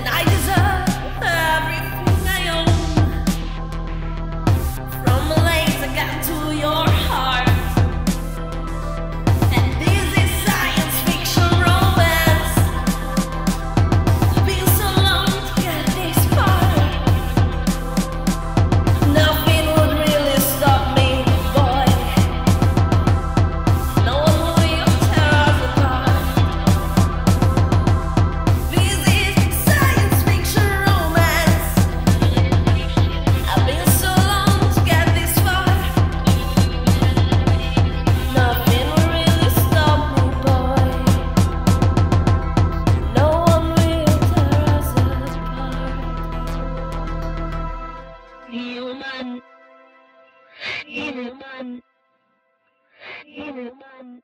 and I deserve Human. Human.